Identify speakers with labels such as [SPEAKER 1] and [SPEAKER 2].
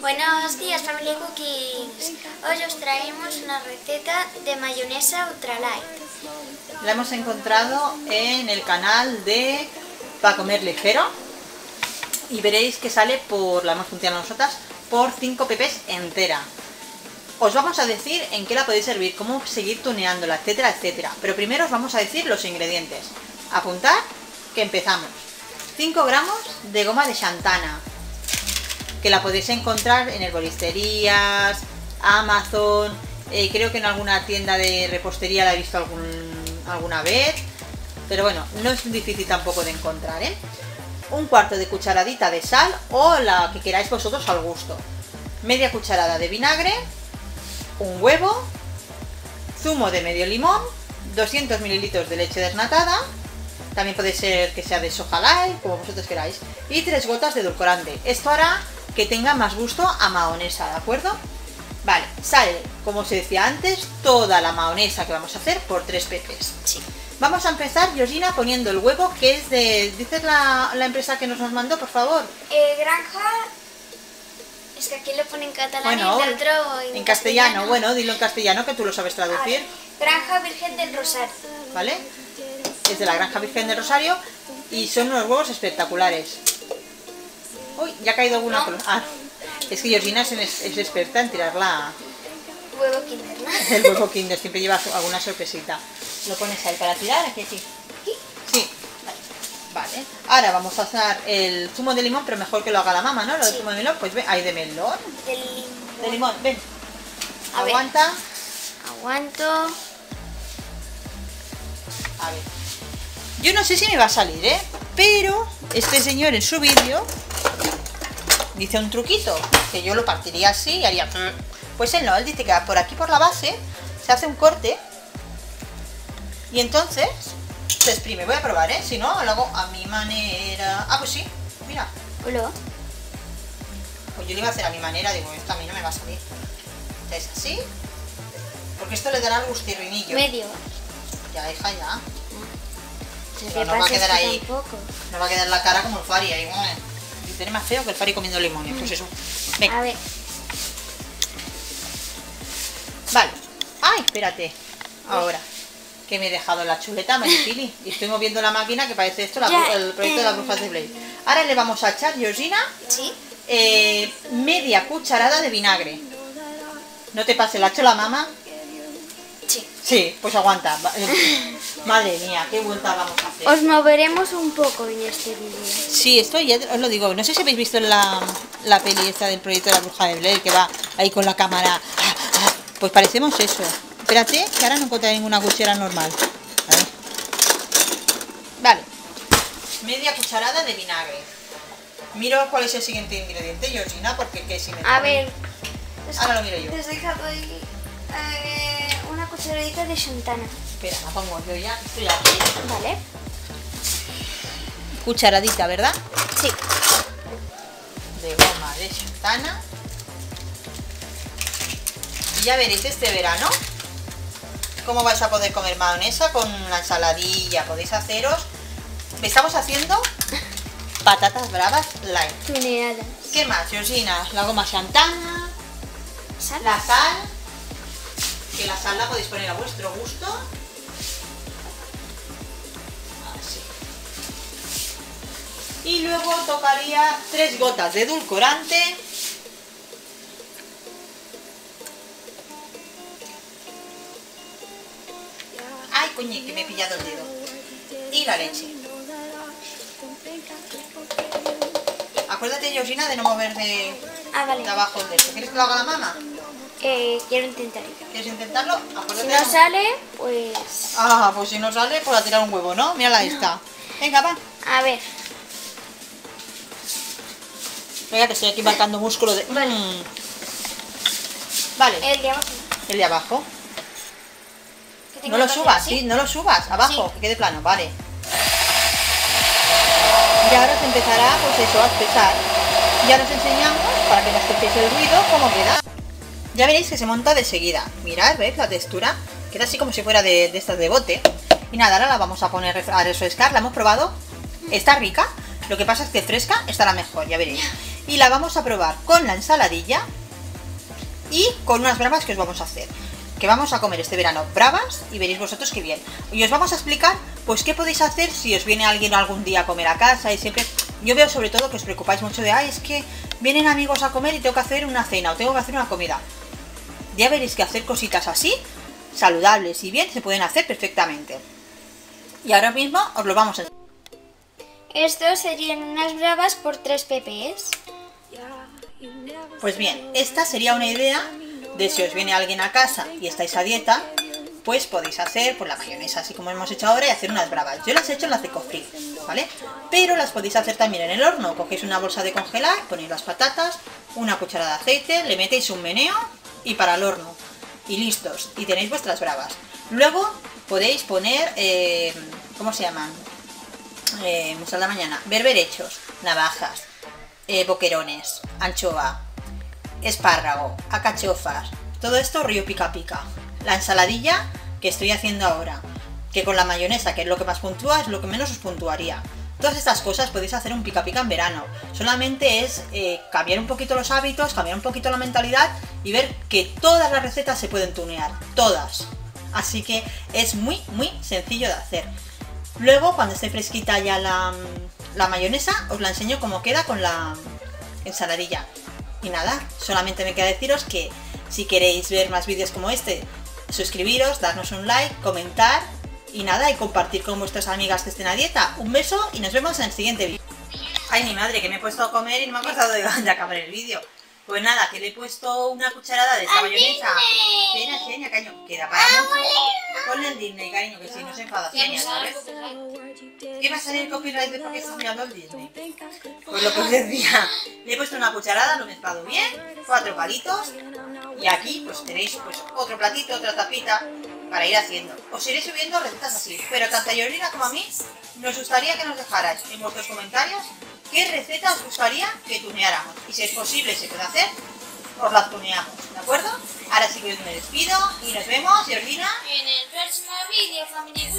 [SPEAKER 1] Buenos días familia Cookies. Hoy os traemos una receta de mayonesa ultralight.
[SPEAKER 2] La hemos encontrado en el canal de Para comer ligero y veréis que sale por, la hemos funcionado nosotras, por 5 pepes entera. Os vamos a decir en qué la podéis servir, cómo seguir tuneándola, etcétera, etcétera. Pero primero os vamos a decir los ingredientes. Apuntad que empezamos. 5 gramos de goma de xantana, que la podéis encontrar en herboristerías, Amazon, eh, creo que en alguna tienda de repostería la he visto alguna vez, pero bueno, no es difícil tampoco de encontrar, ¿eh? Un cuarto de cucharadita de sal o la que queráis vosotros al gusto. Media cucharada de vinagre, un huevo, zumo de medio limón, 200 mililitros de leche desnatada, también puede ser que sea de soja light, como vosotros queráis, y tres gotas de edulcorante. Esto hará que tenga más gusto a mahonesa, ¿de acuerdo? Vale, sale, como os decía antes, toda la mahonesa que vamos a hacer por tres pepes.
[SPEAKER 1] Sí.
[SPEAKER 2] Vamos a empezar, Georgina, poniendo el huevo, que es de... ¿Dices la, empresa que nos nos mandó, por favor?
[SPEAKER 1] Eh, granja... Es que aquí lo pone en catalán y otro
[SPEAKER 2] en, castellano. Bueno, dilo en castellano, que tú lo sabes traducir.
[SPEAKER 1] Granja Virgen del Rosario.
[SPEAKER 2] ¿Vale? Es de la Granja Virgen del Rosario y son unos huevos espectaculares. Uy, ya ha caído alguna no. Ah, es que Georgina es, es, experta en tirar la...
[SPEAKER 1] Huevo Kinder, ¿no?
[SPEAKER 2] El huevo Kinder, siempre lleva alguna sorpresita. Lo pones ahí para tirar, aquí, aquí. Sí. Vale. Ahora vamos a hacer el zumo de limón, pero mejor que lo haga la mamá, ¿no? Lo del zumo de melón, pues ven, ahí de melón.
[SPEAKER 1] De limón.
[SPEAKER 2] De limón, ven. Aguanta.
[SPEAKER 1] Aguanto.
[SPEAKER 2] A ver. Yo no sé si me va a salir, ¿eh? Pero este señor en su vídeo dice un truquito, que yo lo partiría así y haría... Pues él no, él dice que por aquí por la base se hace un corte y entonces se exprime. Voy a probar, ¿eh? Si no, lo hago a mi manera... Ah, pues sí, mira.
[SPEAKER 1] Hola.
[SPEAKER 2] Pues yo lo iba a hacer a mi manera, digo, esto a mí no me va a salir. Es así. Porque esto le dará el gustirrinillo.
[SPEAKER 1] Medio.
[SPEAKER 2] Ya, hija, ya. No, no va a quedar ahí. No va a quedar la cara como el Fari ahí. Y tiene más feo que el Fari comiendo limones. Pues eso. Venga.
[SPEAKER 1] A ver.
[SPEAKER 2] Vale. Ay, espérate. Ahora. Que me he dejado la chuleta, Maripili. Y estoy moviendo la máquina que parece esto el proyecto de las brujas de Blade. Ahora le vamos a echar, Georgina,
[SPEAKER 1] ¿Sí?
[SPEAKER 2] Eh, media cucharada de vinagre. No te pase la hecho la mamá.
[SPEAKER 1] Sí.
[SPEAKER 2] Sí, pues aguanta. Madre mía, qué vuelta vamos a hacer.
[SPEAKER 1] Os moveremos un poco en este vídeo.
[SPEAKER 2] Sí, esto ya os lo digo. No sé si habéis visto la, la peli esta del proyecto de la bruja de Blair, que va ahí con la cámara. Pues parecemos eso. Espérate, que ahora no encontré ninguna cuchara normal. A ver. Vale. Media cucharada de vinagre. Miro cuál es el siguiente ingrediente, Georgina, porque que si me...
[SPEAKER 1] A ver.
[SPEAKER 2] Ahora lo miro yo.
[SPEAKER 1] Dejado ahí eh, una cucharadita de xantana.
[SPEAKER 2] Espera, la pongo yo ya. Estoy aquí.
[SPEAKER 1] Vale.
[SPEAKER 2] Cucharadita, ¿verdad?
[SPEAKER 1] Sí.
[SPEAKER 2] De goma de xantana. Y ya veréis este verano cómo vais a poder comer mayonesa con la ensaladilla. Podéis haceros... Estamos haciendo patatas bravas light.
[SPEAKER 1] Tuneadas.
[SPEAKER 2] ¿Qué más, Georgina? La goma xantana.
[SPEAKER 1] ¿Sal?
[SPEAKER 2] La sal. Que la sal la podéis poner a vuestro gusto. Así. Y luego tocaría tres gotas de edulcorante. Ay, coño, que me he pillado el dedo. Y la leche. Acuérdate, Georgina, de no mover de,
[SPEAKER 1] Ah, vale.
[SPEAKER 2] de abajo el dedo. ¿Quieres que lo haga la mamá?
[SPEAKER 1] Eh, quiero intentar.
[SPEAKER 2] ¿Quieres intentarlo?
[SPEAKER 1] Si
[SPEAKER 2] Acuérdate
[SPEAKER 1] no
[SPEAKER 2] de-
[SPEAKER 1] sale, pues...
[SPEAKER 2] Ah, pues si no sale, pues a tirar un huevo, ¿no? Mírala esta. Venga, va.
[SPEAKER 1] A ver.
[SPEAKER 2] Venga, que estoy aquí marcando músculo de...
[SPEAKER 1] Vale.
[SPEAKER 2] Mm. Vale,
[SPEAKER 1] El de abajo.
[SPEAKER 2] el de abajo.
[SPEAKER 1] Que tengo
[SPEAKER 2] No lo
[SPEAKER 1] que
[SPEAKER 2] subas, sí, no lo subas. Abajo,
[SPEAKER 1] Sí.
[SPEAKER 2] que quede plano, vale. Y ahora se empezará, pues eso, a espesar. Ya os enseñamos, para que no escuchéis el ruido, cómo queda. Ya veréis que se monta de seguida. Mirad, ¿veis la textura? Queda así como si fuera de, estas de bote. Y nada, ahora la vamos a poner a refrescar. La hemos probado. Está rica. Lo que pasa es que fresca estará mejor, ya veréis. Y la vamos a probar con la ensaladilla y con unas bravas que os vamos a hacer. Que vamos a comer este verano bravas y veréis vosotros qué bien. Y os vamos a explicar pues qué podéis hacer si os viene alguien algún día a comer a casa y siempre... Yo veo sobre todo que os preocupáis mucho de, ay, es que vienen amigos a comer y tengo que hacer una cena o tengo que hacer una comida. Ya veréis que hacer cositas así, saludables y bien, se pueden hacer perfectamente. Y ahora mismo os lo vamos a.
[SPEAKER 1] Estos serían unas bravas por 3 pp's.
[SPEAKER 2] Pues bien, esta sería una idea de si os viene alguien a casa y estáis a dieta, pues podéis hacer por la mayonesa, así como hemos hecho ahora, y hacer unas bravas. Yo las he hecho en las de cofrí, ¿vale? Pero las podéis hacer también en el horno. Cogéis una bolsa de congelar, ponéis las patatas, una cucharada de aceite, le metéis un meneo y para el horno. Y listos, y tenéis vuestras bravas. Luego podéis poner, eh, ¿cómo se llaman? Eh, me sale la mañana, berberechos, navajas, eh, boquerones, anchoa, espárrago, acachofas, todo esto río pica pica. La ensaladilla que estoy haciendo ahora, que con la mayonesa, que es lo que más puntúa, es lo que menos os puntuaría. Todas estas cosas podéis hacer un pica pica en verano. Solamente es eh, cambiar un poquito los hábitos, cambiar un poquito la mentalidad y ver que todas las recetas se pueden tunear. Todas. Así que es muy, muy sencillo de hacer. Luego, cuando esté fresquita ya la, la mayonesa, os la enseño cómo queda con la ensaladilla. Y nada, solamente me queda deciros que si queréis ver más vídeos como este, suscribiros, darnos un like, comentar y nada, y compartir con vuestras amigas que estén a dieta. Un beso y nos vemos en el siguiente vídeo. Ay, mi madre, que me he puesto a comer y no me ha pasado de, de acabar el vídeo. Pues nada, que le he puesto una cucharada de esta mayonesa. Ven, enseña, cariño, queda para mucho. Ponle el Disney, cariño, que si no se enfada Genia, ¿sabes? ¿Qué va a salir copyright de por qué estás mirando el Disney? Pues lo que os decía, le he puesto una cucharada, lo he mezclado bien, cuatro palitos, y aquí pues tenéis pues otro platito, otra tapita para ir haciendo. Os iré subiendo recetas así, pero tanto a Yorina como a mí nos gustaría que nos dejarais en vuestros comentarios qué receta os gustaría que tuneáramos. Y si es posible se puede hacer, os la tuneamos, ¿de acuerdo? Ahora sí que me despido y nos vemos, Yorina.
[SPEAKER 1] En el próximo vídeo, familia.